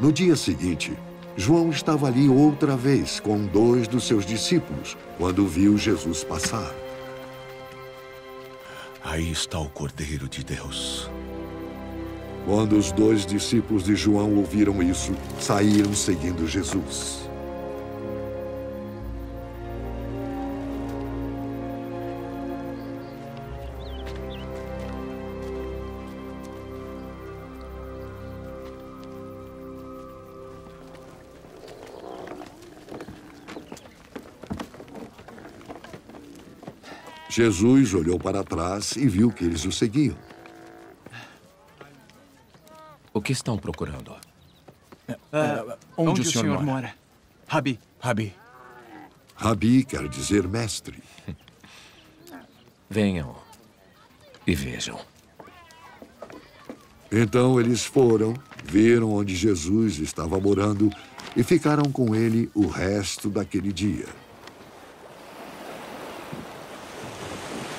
No dia seguinte, João estava ali outra vez com dois dos seus discípulos, quando viu Jesus passar. Aí está o Cordeiro de Deus. Quando os dois discípulos de João ouviram isso, saíram seguindo Jesus. Jesus olhou para trás e viu que eles o seguiam. O que estão procurando? Uh, onde, onde, o senhor, senhor mora? mora? Rabi. Rabi. Rabi quer dizer mestre. Venham e vejam. Então eles foram, viram onde Jesus estava morando e ficaram com ele o resto daquele dia.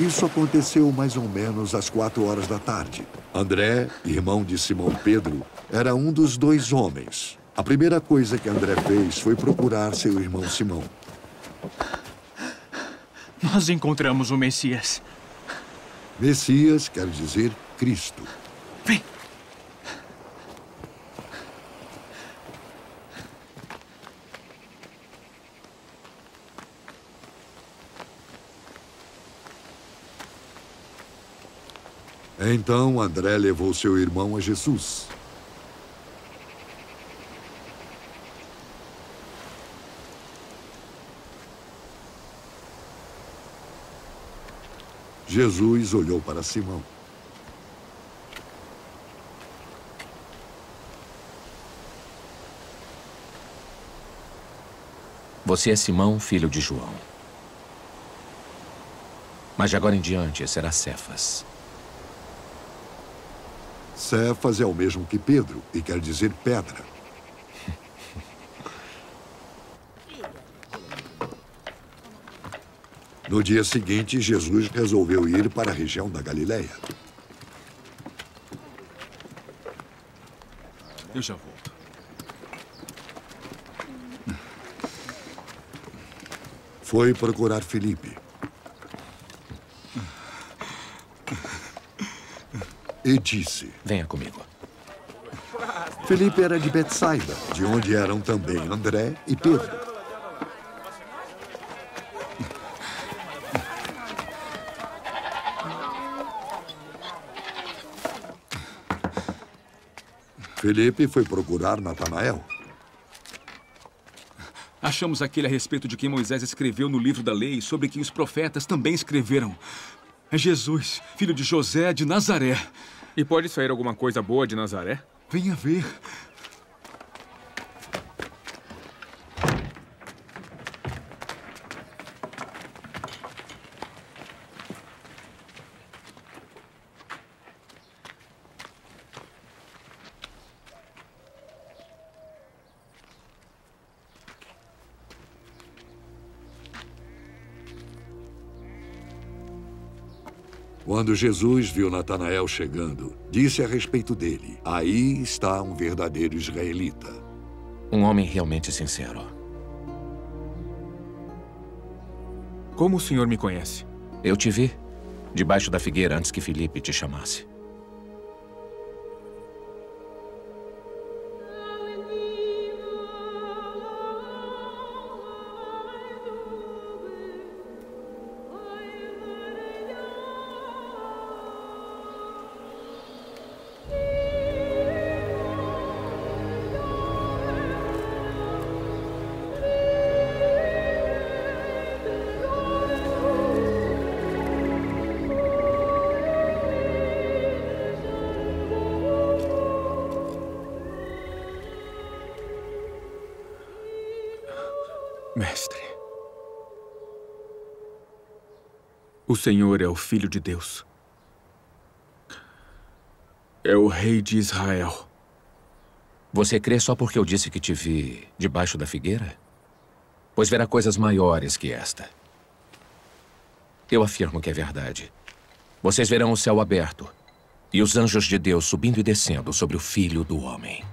Isso aconteceu mais ou menos às quatro horas da tarde. André, irmão de Simão Pedro, era um dos dois homens. A primeira coisa que André fez foi procurar seu irmão Simão. Nós encontramos o Messias. Messias quer dizer Cristo. Vem! Então André levou seu irmão a Jesus. Jesus olhou para Simão. Você é Simão, filho de João. Mas de agora em diante será Cefas. Cefas é o mesmo que Pedro e quer dizer pedra. No dia seguinte, Jesus resolveu ir para a região da Galileia. Eu já volto. Foi procurar Felipe. E disse: Venha comigo. Felipe era de Betsaida, de onde eram também André e Pedro. Felipe foi procurar Natanael. Achamos aquele a respeito de quem Moisés escreveu no livro da lei, sobre quem os profetas também escreveram. É Jesus, filho de José de Nazaré. E pode sair alguma coisa boa de Nazaré? Venha ver. Quando Jesus viu Natanael chegando, disse a respeito dele: Aí está um verdadeiro israelita. Um homem realmente sincero. Como o senhor me conhece? Eu te vi debaixo da figueira antes que Felipe te chamasse. O Senhor é o Filho de Deus. É o Rei de Israel. Você crê só porque eu disse que te vi debaixo da figueira? Pois verá coisas maiores que esta. Eu afirmo que é verdade. Vocês verão o céu aberto e os anjos de Deus subindo e descendo sobre o Filho do Homem.